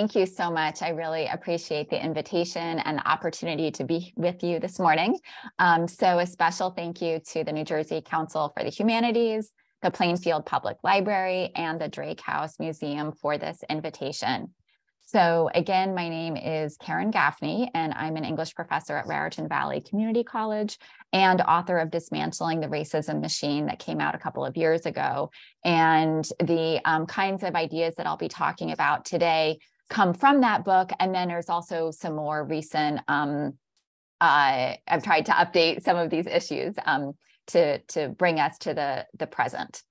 Thank you so much. I really appreciate the invitation and the opportunity to be with you this morning. Um, so a special thank you to the New Jersey Council for the Humanities, the Plainfield Public Library, and the Drake House Museum for this invitation. So again, my name is Karen Gaffney, and I'm an English professor at Raritan Valley Community College and author of Dismantling the Racism Machine that came out a couple of years ago. And the um, kinds of ideas that I'll be talking about today come from that book. And then there's also some more recent, um, uh, I've tried to update some of these issues um, to, to bring us to the, the present.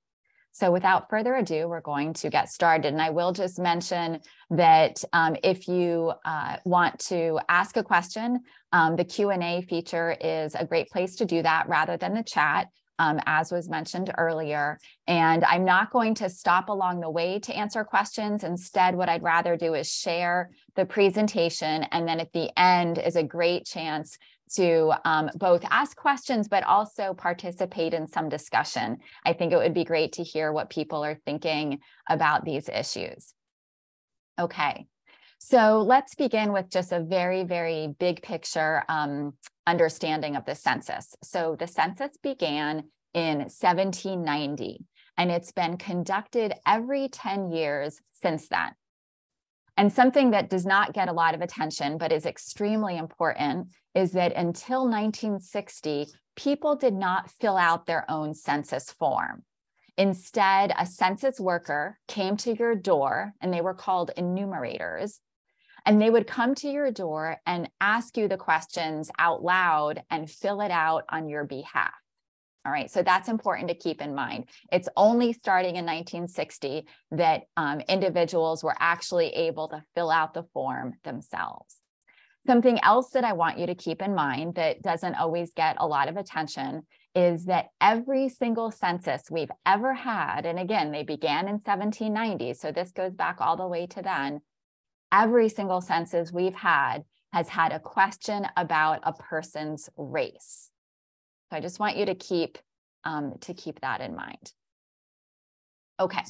So without further ado, we're going to get started. And I will just mention that um, if you uh, want to ask a question, um, the Q&A feature is a great place to do that rather than the chat um, as was mentioned earlier. And I'm not going to stop along the way to answer questions. Instead, what I'd rather do is share the presentation. And then at the end is a great chance to um, both ask questions, but also participate in some discussion. I think it would be great to hear what people are thinking about these issues. Okay, so let's begin with just a very, very big picture um, understanding of the census. So the census began in 1790, and it's been conducted every 10 years since then. And something that does not get a lot of attention, but is extremely important, is that until 1960, people did not fill out their own census form. Instead, a census worker came to your door, and they were called enumerators, and they would come to your door and ask you the questions out loud and fill it out on your behalf. All right, so that's important to keep in mind. It's only starting in 1960 that um, individuals were actually able to fill out the form themselves. Something else that I want you to keep in mind that doesn't always get a lot of attention is that every single census we've ever had, and again, they began in 1790, so this goes back all the way to then, every single census we've had has had a question about a person's race. So I just want you to keep um, to keep that in mind. Okay,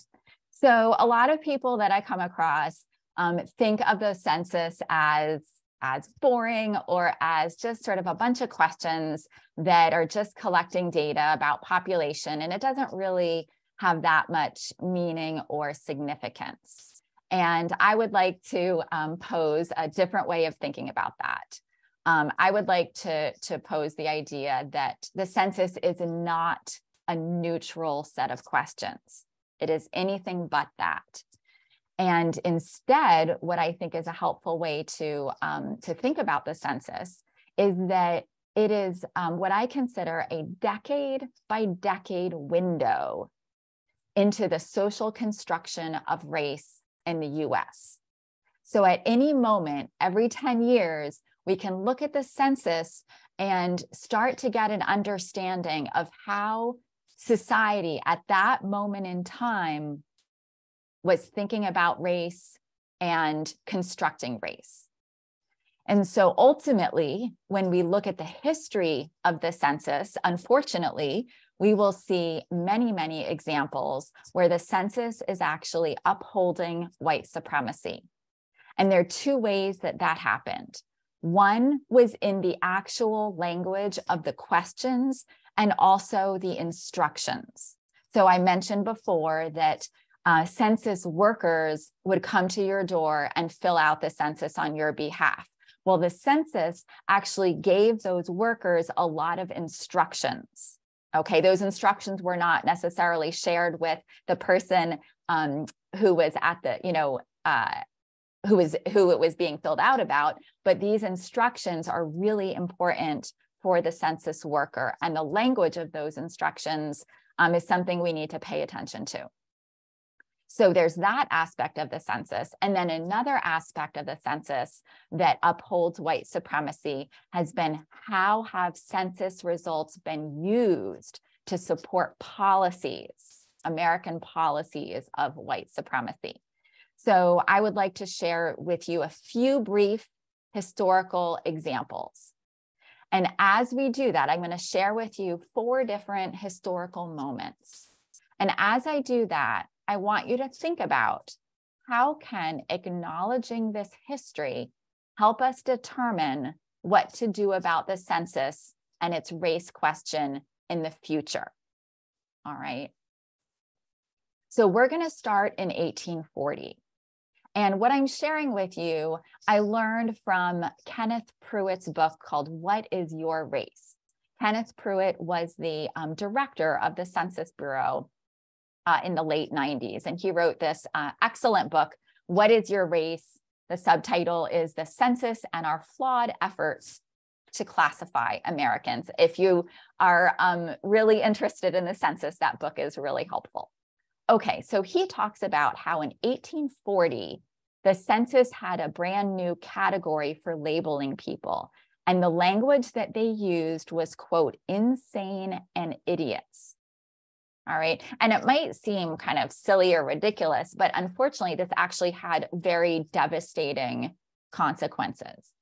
so a lot of people that I come across um, think of the census as as boring or as just sort of a bunch of questions that are just collecting data about population, and it doesn't really have that much meaning or significance. And I would like to um, pose a different way of thinking about that. Um, I would like to, to pose the idea that the census is not a neutral set of questions. It is anything but that. And instead, what I think is a helpful way to, um, to think about the census is that it is um, what I consider a decade by decade window into the social construction of race in the US. So at any moment, every 10 years, we can look at the census and start to get an understanding of how society at that moment in time was thinking about race and constructing race. And so ultimately, when we look at the history of the census, unfortunately, we will see many, many examples where the census is actually upholding white supremacy. And there are two ways that that happened. One was in the actual language of the questions and also the instructions. So I mentioned before that uh, census workers would come to your door and fill out the census on your behalf. Well, the census actually gave those workers a lot of instructions. Okay, those instructions were not necessarily shared with the person um, who was at the, you know, uh, who was who it was being filled out about, but these instructions are really important for the census worker, and the language of those instructions um, is something we need to pay attention to. So there's that aspect of the census. And then another aspect of the census that upholds white supremacy has been how have census results been used to support policies, American policies of white supremacy. So I would like to share with you a few brief historical examples. And as we do that, I'm going to share with you four different historical moments. And as I do that, I want you to think about how can acknowledging this history help us determine what to do about the census and its race question in the future? All right. So we're going to start in 1840. And what I'm sharing with you, I learned from Kenneth Prewitt's book called What is Your Race? Kenneth Prewitt was the um, director of the Census Bureau uh, in the late 90s. And he wrote this uh, excellent book, What is Your Race? The subtitle is The Census and Our Flawed Efforts to Classify Americans. If you are um, really interested in the census, that book is really helpful. Okay, so he talks about how in 1840, the census had a brand new category for labeling people. And the language that they used was, quote, insane and idiots. All right. And it might seem kind of silly or ridiculous, but unfortunately, this actually had very devastating consequences.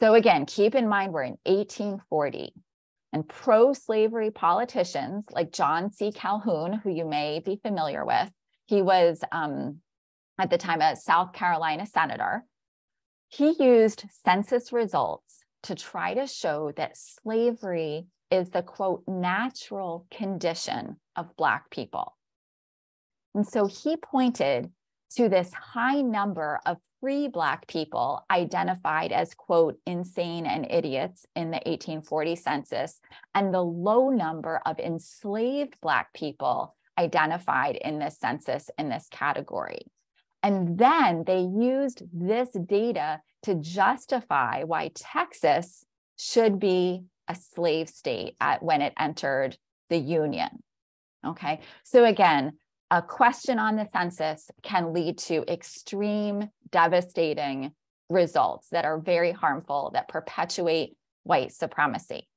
So, again, keep in mind we're in 1840, and pro slavery politicians like John C. Calhoun, who you may be familiar with, he was um, at the time a South Carolina senator. He used census results to try to show that slavery is the quote, natural condition of Black people. And so he pointed to this high number of free Black people identified as, quote, insane and idiots in the 1840 census, and the low number of enslaved Black people identified in this census in this category. And then they used this data to justify why Texas should be a slave state at, when it entered the Union. Okay, so again, a question on the census can lead to extreme, devastating results that are very harmful, that perpetuate white supremacy.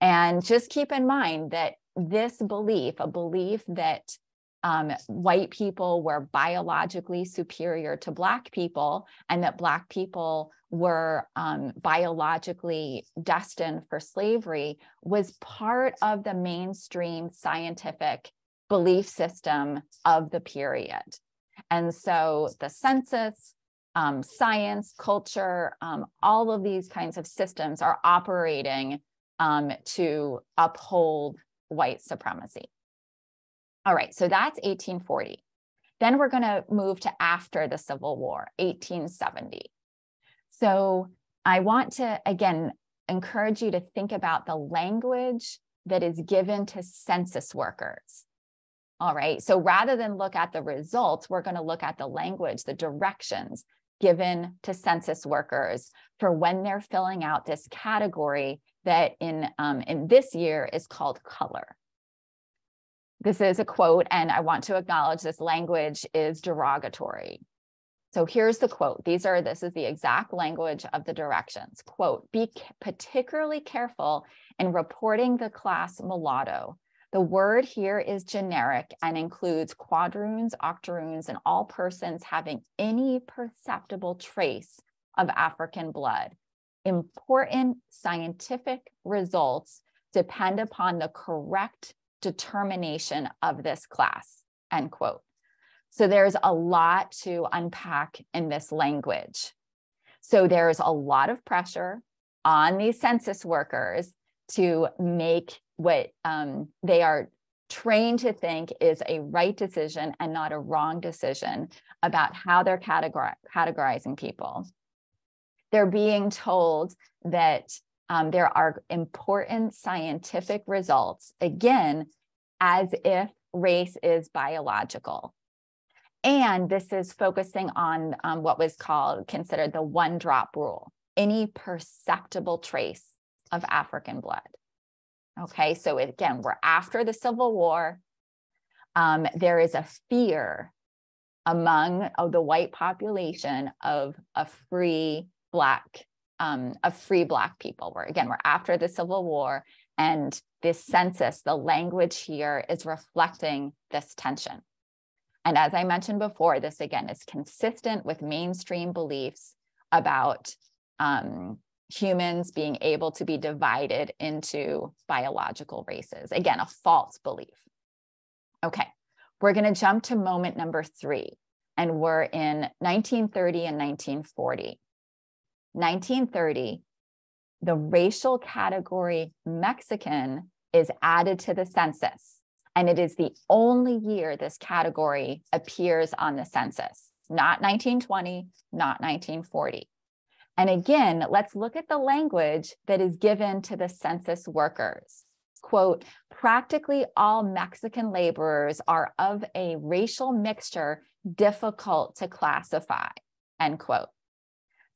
And just keep in mind that this belief, a belief that um, white people were biologically superior to Black people and that Black people were um, biologically destined for slavery was part of the mainstream scientific belief system of the period. And so the census, um, science, culture, um, all of these kinds of systems are operating um, to uphold white supremacy. All right, so that's 1840. Then we're going to move to after the Civil War, 1870. So I want to, again, encourage you to think about the language that is given to census workers. All right, so rather than look at the results, we're going to look at the language, the directions given to census workers for when they're filling out this category that in, um, in this year is called color. This is a quote, and I want to acknowledge this language is derogatory. So here's the quote. These are, this is the exact language of the directions. Quote, be particularly careful in reporting the class mulatto. The word here is generic and includes quadroons, octoroons, and all persons having any perceptible trace of African blood. Important scientific results depend upon the correct determination of this class, end quote. So there's a lot to unpack in this language. So there's a lot of pressure on these census workers to make what um, they are trained to think is a right decision and not a wrong decision about how they're categor- categorizing people. They're being told that um, there are important scientific results, again, as if race is biological. And this is focusing on um, what was called, considered the one drop rule any perceptible trace of African blood. Okay, so again, we're after the Civil War. Um, there is a fear among of the white population of a free Black um, of free Black people. Where again, we're after the Civil War, and this census, the language here is reflecting this tension. And as I mentioned before, this again is consistent with mainstream beliefs about um, humans being able to be divided into biological races. Again, a false belief. Okay, we're going to jump to moment number three. and we're in 1930 and 1940. 1930, the racial category Mexican is added to the census, and it is the only year this category appears on the census, not 1920, not 1940. And again, let's look at the language that is given to the census workers. Quote, practically all Mexican laborers are of a racial mixture difficult to classify, end quote.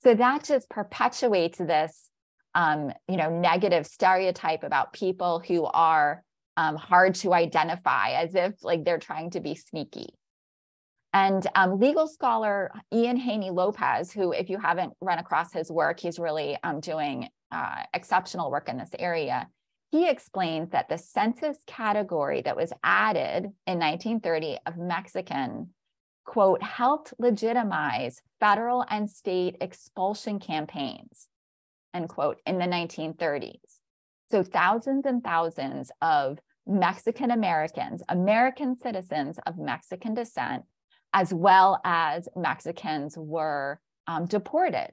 So that just perpetuates this, um, you know, negative stereotype about people who are um, hard to identify as if like they're trying to be sneaky. And um, legal scholar Ian Haney Lopez, who, if you haven't run across his work, he's really um, doing uh, exceptional work in this area. He explains that the census category that was added in 1930 of Mexican quote, helped legitimize federal and state expulsion campaigns, end quote, in the 1930s. So thousands and thousands of Mexican Americans, American citizens of Mexican descent, as well as Mexicans were um, deported.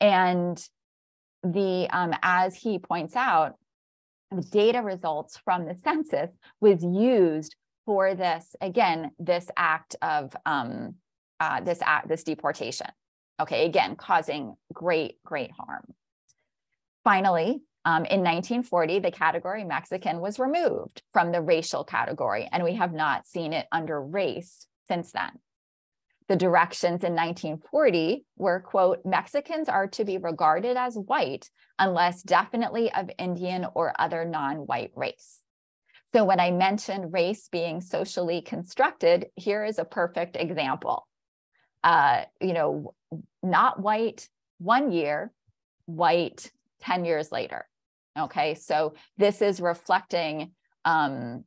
And the, um, as he points out, the data results from the census was used for this, again, this act of um, uh, this act, this deportation. Okay, again, causing great, great harm. Finally, um, in 1940, the category Mexican was removed from the racial category, and we have not seen it under race since then. The directions in 1940 were, quote, Mexicans are to be regarded as white unless definitely of Indian or other non white race. So when I mentioned race being socially constructed, here is a perfect example. Uh, you know, not white one year, white 10 years later. Okay, so this is reflecting um,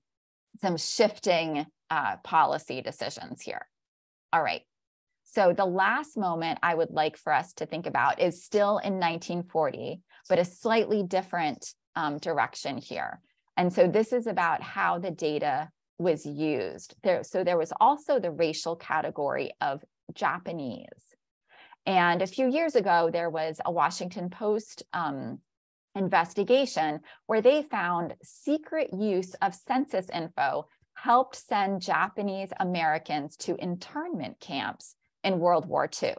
some shifting uh, policy decisions here. All right. So the last moment I would like for us to think about is still in 1940, but a slightly different um, direction here. And so this is about how the data was used. There, so there was also the racial category of Japanese. And a few years ago, there was a Washington Post um, investigation where they found secret use of census info helped send Japanese Americans to internment camps in World War II.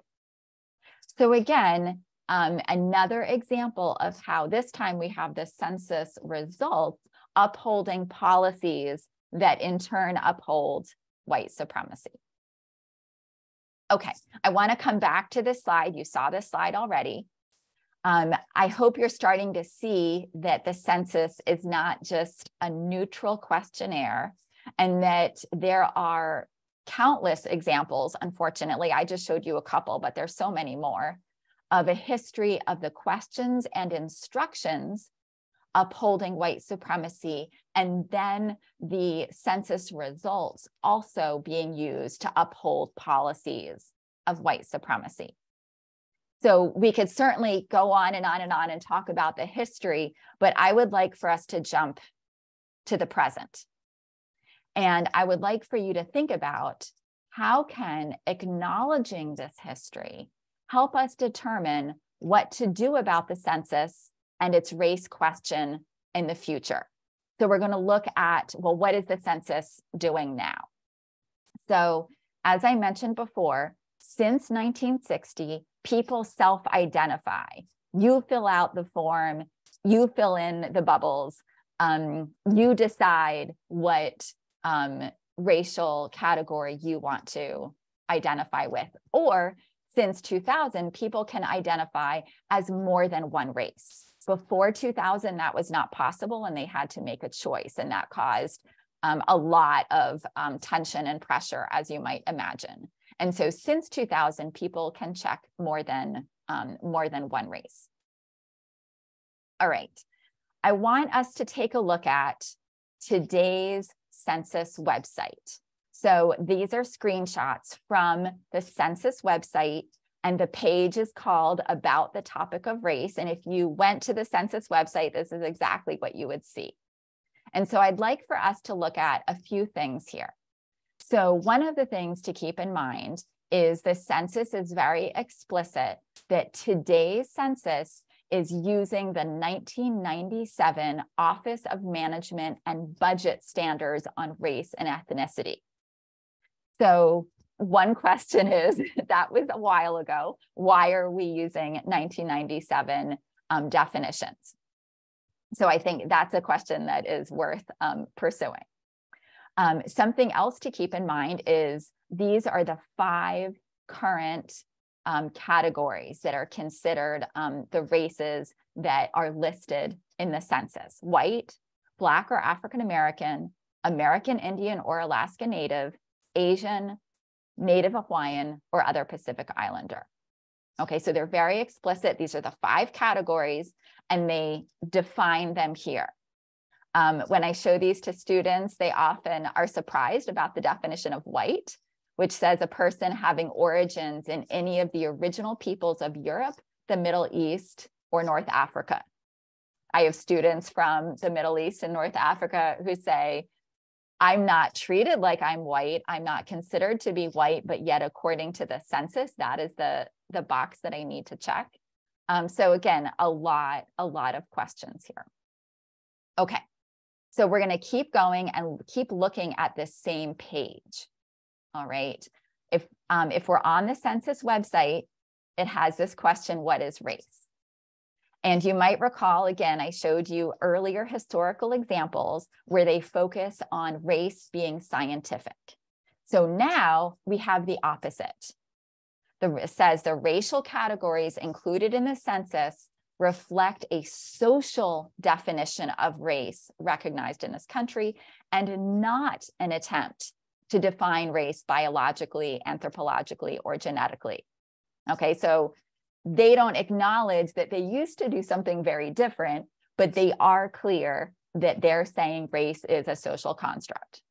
So again, um, another example of how this time we have the census results upholding policies that in turn uphold white supremacy. Okay, I want to come back to this slide. You saw this slide already. Um, I hope you're starting to see that the census is not just a neutral questionnaire and that there are countless examples. Unfortunately, I just showed you a couple, but there's so many more of a history of the questions and instructions upholding white supremacy, and then the census results also being used to uphold policies of white supremacy. So we could certainly go on and on and on and talk about the history, but I would like for us to jump to the present. And I would like for you to think about how can acknowledging this history help us determine what to do about the census and its race question in the future. So we're going to look at, well, what is the census doing now? So as I mentioned before, since 1960, people self-identify. You fill out the form, you fill in the bubbles, um, you decide what um, racial category you want to identify with. Or since 2000, people can identify as more than one race. Before 2000, that was not possible, and they had to make a choice, and that caused um, a lot of um, tension and pressure, as you might imagine. And so, since 2000, people can check more than um, more than one race. All right, I want us to take a look at today's census website. So these are screenshots from the census website and the page is called About the Topic of Race. And if you went to the census website, this is exactly what you would see. And so I'd like for us to look at a few things here. So one of the things to keep in mind is the census is very explicit that today's census is using the 1997 Office of Management and Budget Standards on Race and Ethnicity. So one question is that was a while ago. Why are we using 1997 um, definitions? So I think that's a question that is worth um, pursuing. Um, something else to keep in mind is these are the five current um, categories that are considered um, the races that are listed in the census white, Black or African American, American Indian or Alaska Native, Asian, Native Hawaiian, or other Pacific Islander. Okay, so they're very explicit. These are the five categories, and they define them here. Um, when I show these to students, they often are surprised about the definition of white which says a person having origins in any of the original peoples of Europe, the Middle East, or North Africa. I have students from the Middle East and North Africa who say, I'm not treated like I'm white. I'm not considered to be white, but yet according to the census, that is the, the box that I need to check. Um, so again, a lot, a lot of questions here. Okay, so we're gonna keep going and keep looking at this same page. All right. If, um, if we're on the census website, it has this question, what is race? And you might recall, again, I showed you earlier historical examples where they focus on race being scientific. So now we have the opposite. The, it says the racial categories included in the census reflect a social definition of race recognized in this country and not an attempt to define race biologically, anthropologically, or genetically. Okay, so they don't acknowledge that they used to do something very different, but they are clear that they're saying race is a social construct.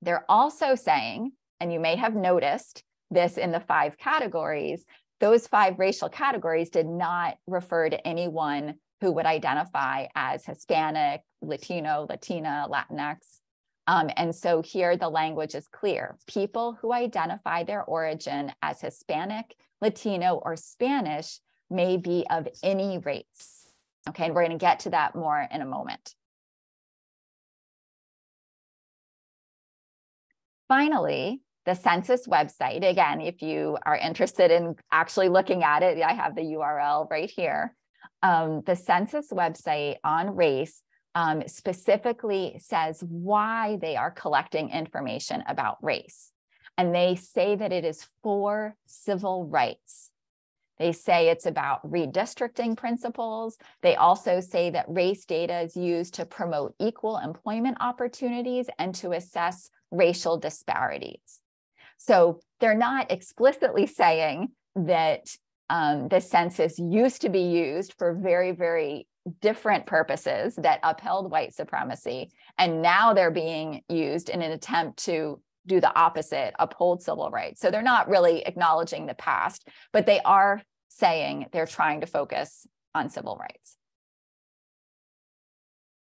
They're also saying, and you may have noticed this in the five categories, those five racial categories did not refer to anyone who would identify as Hispanic, Latino, Latina, Latinx, um, and so here the language is clear. People who identify their origin as Hispanic, Latino, or Spanish may be of any race. Okay, and we're going to get to that more in a moment. Finally, the census website, again, if you are interested in actually looking at it, I have the URL right here. Um, the census website on race um, specifically says why they are collecting information about race. And they say that it is for civil rights. They say it's about redistricting principles. They also say that race data is used to promote equal employment opportunities and to assess racial disparities. So they're not explicitly saying that um, the census used to be used for very, very different purposes that upheld white supremacy. And now they're being used in an attempt to do the opposite, uphold civil rights. So they're not really acknowledging the past, but they are saying they're trying to focus on civil rights.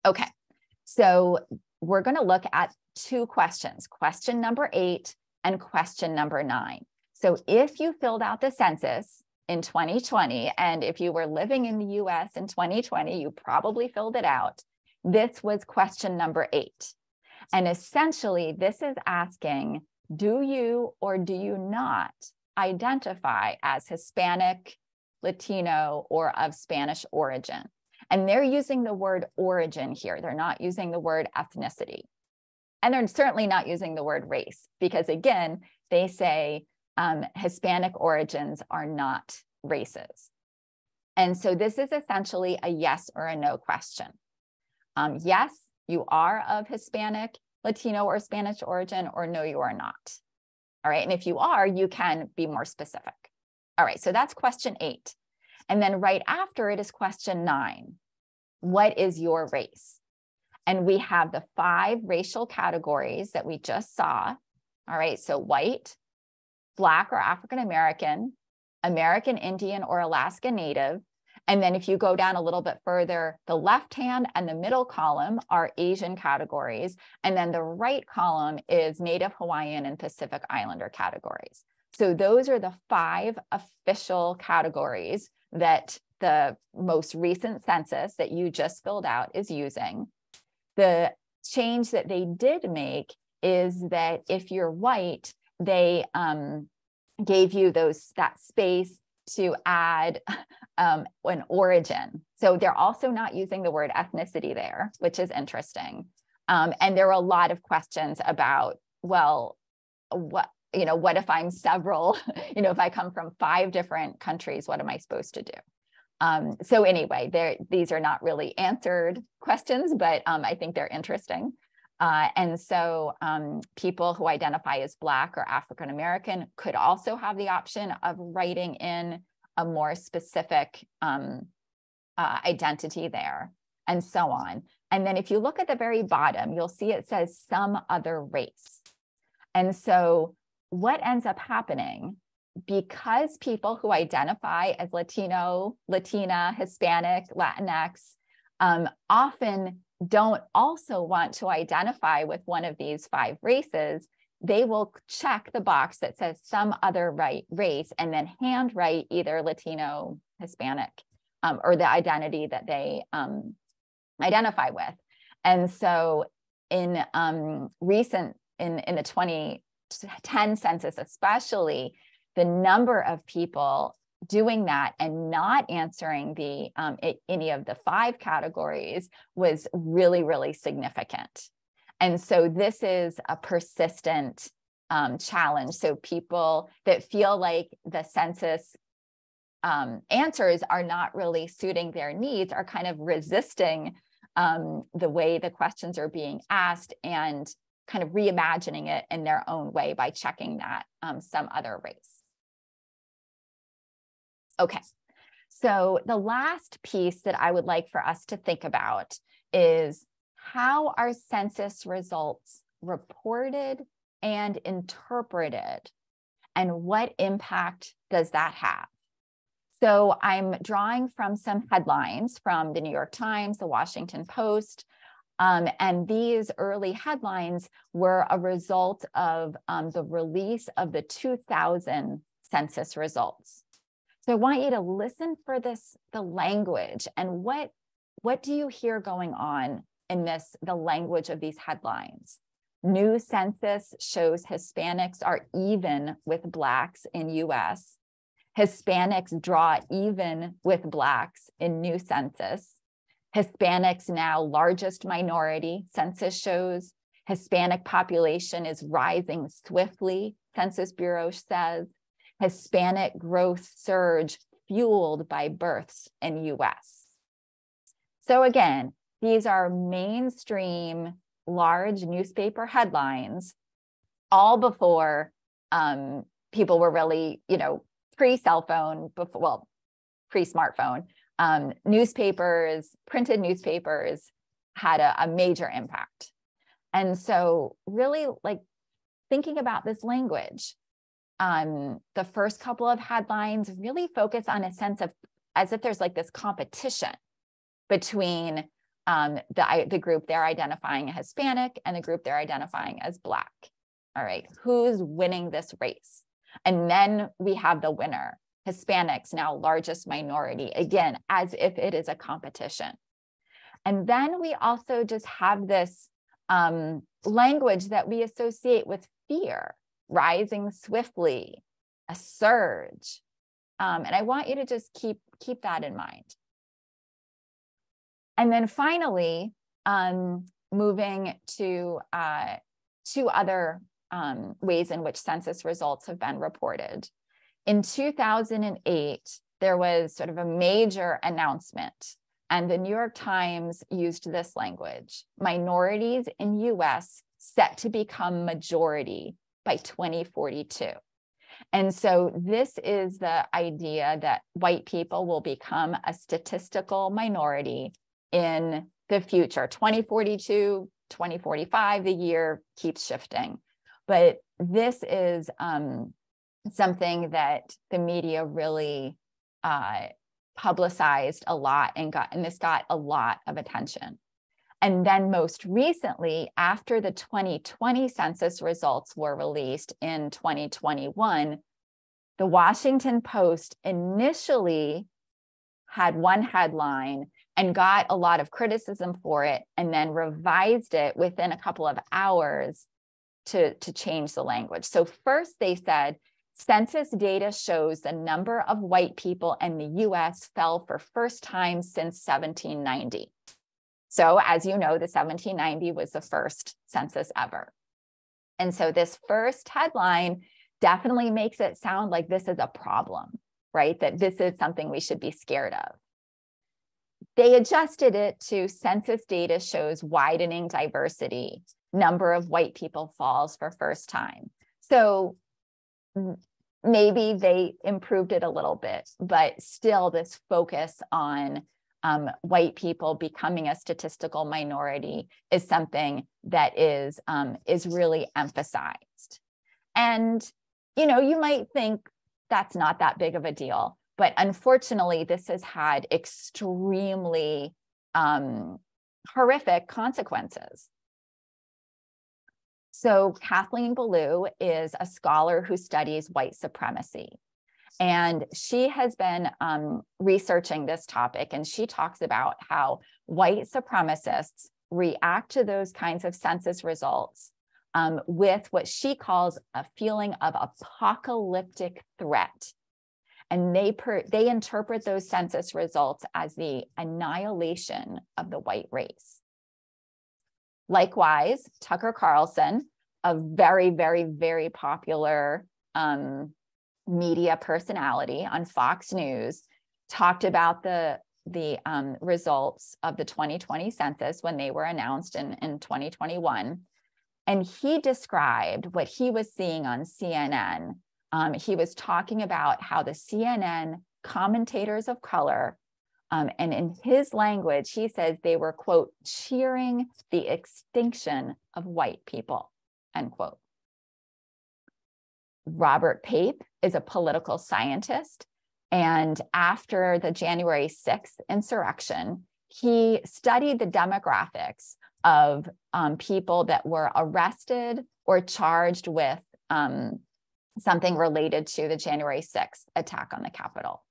Okay, so we're going to look at two questions question number eight and question number nine. So if you filled out the census in 2020. And if you were living in the US in 2020, you probably filled it out. This was question number eight. And essentially, this is asking do you or do you not identify as Hispanic, Latino, or of Spanish origin? And they're using the word origin here, they're not using the word ethnicity. And they're certainly not using the word race, because again, they say um, Hispanic origins are not races. And so this is essentially a yes or a no question. Um, yes, you are of Hispanic, Latino, or Spanish origin, or no, you are not. All right. And if you are, you can be more specific. All right. So that's question eight. And then right after it is question nine What is your race? And we have the five racial categories that we just saw. All right. So white, Black or African American, American Indian or Alaska Native, And then if you go down a little bit further, the left hand and the middle column are Asian categories. And then the right column is Native Hawaiian and Pacific Islander categories. So those are the five official categories that the most recent census that you just filled out is using. The change that they did make is that if you're white, they um, gave you those that space to add um, an origin. So they're also not using the word ethnicity there, which is interesting. Um, and there are a lot of questions about, well, what you know, what if I'm several? you know, if I come from five different countries, what am I supposed to do? Um, so anyway, there these are not really answered questions, but um, I think they're interesting. Uh, and so um, people who identify as Black or African American could also have the option of writing in a more specific um, uh, identity there and so on. And then if you look at the very bottom, you'll see it says some other race. And so what ends up happening because people who identify as Latino, Latina, Hispanic, Latinx um, often don't also want to identify with one of these five races, they will check the box that says some other right race and then handwrite either Latino, Hispanic, um, or the identity that they um, identify with. And so in um, recent, in, in the 2010 census especially, the number of people doing that and not answering the um, it, any of the five categories was really really significant. And so this is a persistent um, challenge. So people that feel like the census um, answers are not really suiting their needs are kind of resisting um, the way the questions are being asked and kind of reimagining it in their own way by checking that um, some other race Okay, so the last piece that I would like for us to think about is how are census results reported and interpreted, and what impact does that have? So I'm drawing from some headlines from the New York Times, the Washington Post, um, and these early headlines were a result of um, the release of the 2000 census results. So I want you to listen for this, the language and what, what do you hear going on in this, the language of these headlines? New census shows Hispanics are even with Blacks in US. Hispanics draw even with Blacks in new census. Hispanics now largest minority, census shows. Hispanic population is rising swiftly, Census Bureau says. Hispanic growth surge fueled by births in US. So again, these are mainstream large newspaper headlines all before um, people were really, you know, pre-cell phone, before, well, pre-smartphone. Um, newspapers, printed newspapers had a, a major impact. And so really like thinking about this language, um, the first couple of headlines really focus on a sense of as if there's like this competition between um, the, the group they're identifying as Hispanic and the group they're identifying as Black. All right, who's winning this race? And then we have the winner, Hispanics, now largest minority, again, as if it is a competition. And then we also just have this um, language that we associate with fear rising swiftly, a surge. Um, and I want you to just keep, keep that in mind. And then finally, um, moving to uh, two other um, ways in which census results have been reported. In 2008, there was sort of a major announcement, and the New York Times used this language minorities in US set to become majority by 2042. And so this is the idea that white people will become a statistical minority in the future. 2042, 2045, the year keeps shifting. But this is um, something that the media really uh, publicized a lot and got and this got a lot of attention. And then most recently, after the 2020 census results were released in 2021, the Washington Post initially had one headline and got a lot of criticism for it and then revised it within a couple of hours to, to change the language. So first they said census data shows the number of white people in the US fell for first time since 1790. So as you know, the 1790 was the first census ever. And so this first headline definitely makes it sound like this is a problem, right? That this is something we should be scared of. They adjusted it to census data shows widening diversity, number of white people falls for first time. So maybe they improved it a little bit, but still this focus on um, white people becoming a statistical minority is something that is um, is really emphasized. And you know, you might think that's not that big of a deal, but unfortunately, this has had extremely um, horrific consequences. So, Kathleen Belew is a scholar who studies white supremacy. And she has been um, researching this topic, and she talks about how white supremacists react to those kinds of census results um, with what she calls a feeling of apocalyptic threat. And they, per, they interpret those census results as the annihilation of the white race. Likewise, Tucker Carlson, a very, very, very popular um, media personality on Fox News, talked about the the um, results of the 2020 census when they were announced in, in 2021 and he described what he was seeing on CNN. Um, he was talking about how the CNN commentators of color, um, and in his language, he says they were, quote, cheering the extinction of white people, end quote. Robert Pape is a political scientist. And after the January 6th insurrection, he studied the demographics of um, people that were arrested or charged with um, something related to the January 6th attack on the Capitol.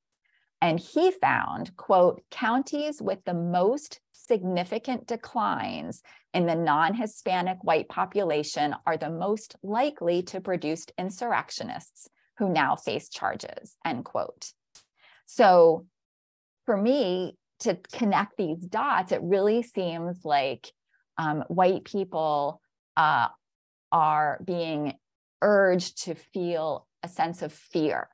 And he found, quote, counties with the most significant declines in the non Hispanic white population are the most likely to produce insurrectionists who now face charges, end quote. So for me to connect these dots, it really seems like um, white people uh, are being urged to feel a sense of fear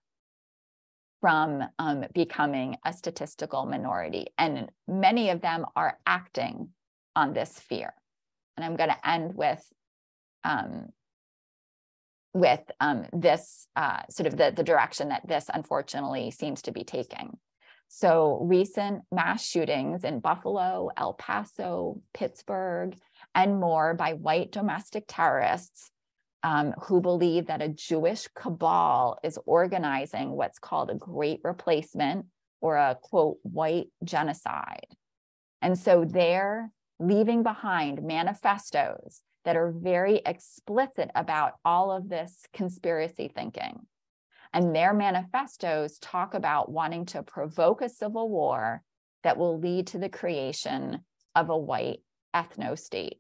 from um, becoming a statistical minority. And many of them are acting on this fear. And I'm going to end with um, with um, this uh, sort of the, the direction that this unfortunately seems to be taking. So recent mass shootings in Buffalo, El Paso, Pittsburgh, and more by white domestic terrorists um, who believe that a Jewish cabal is organizing what's called a great replacement or a quote, white genocide. And so they're leaving behind manifestos that are very explicit about all of this conspiracy thinking. And their manifestos talk about wanting to provoke a civil war that will lead to the creation of a white ethno state.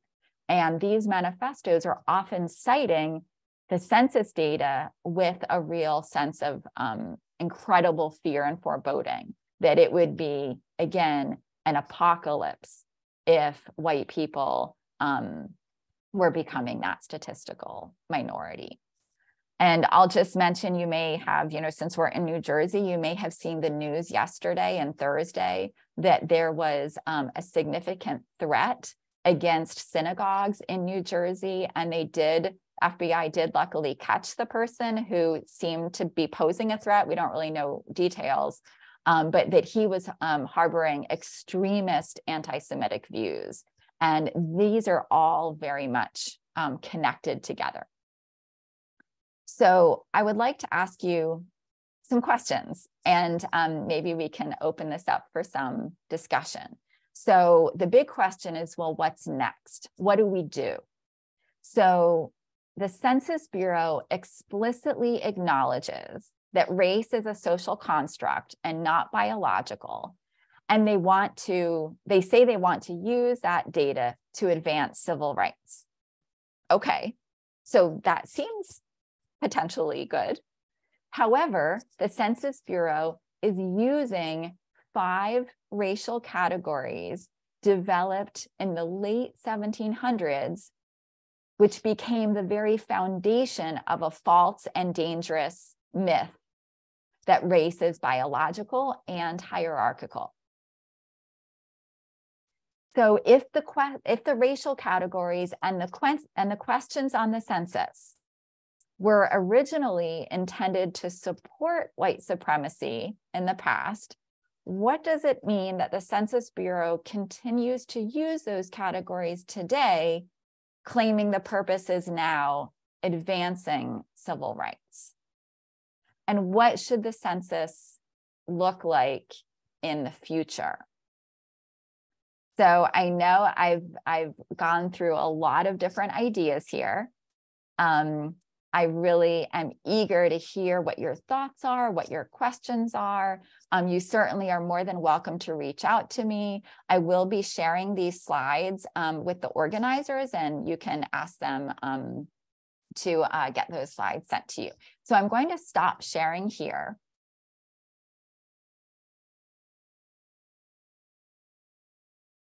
And these manifestos are often citing the census data with a real sense of um, incredible fear and foreboding that it would be, again, an apocalypse if white people um, were becoming that statistical minority. And I'll just mention you may have, you know, since we're in New Jersey, you may have seen the news yesterday and Thursday that there was um, a significant threat against synagogues in New Jersey. And they did, FBI did luckily catch the person who seemed to be posing a threat. We don't really know details, um, but that he was um, harboring extremist anti Semitic views. And these are all very much um, connected together. So I would like to ask you some questions. and um, maybe we can open this up for some discussion. So the big question is, well, what's next? What do we do? So the Census Bureau explicitly acknowledges that race is a social construct and not biological. And they want to, they say they want to use that data to advance civil rights. Okay, so that seems potentially good. However, the Census Bureau is using five racial categories developed in the late 1700s, which became the very foundation of a false and dangerous myth that race is biological and hierarchical. So if the if the racial categories and the and the questions on the census were originally intended to support white supremacy in the past, what does it mean that the Census Bureau continues to use those categories today, claiming the purpose is now advancing civil rights? And what should the census look like in the future? So I know I've I've gone through a lot of different ideas here. Um, I really am eager to hear what your thoughts are, what your questions are. Um, you certainly are more than welcome to reach out to me. I will be sharing these slides um, with the organizers and you can ask them um, to uh, get those slides sent to you. So I'm going to stop sharing here.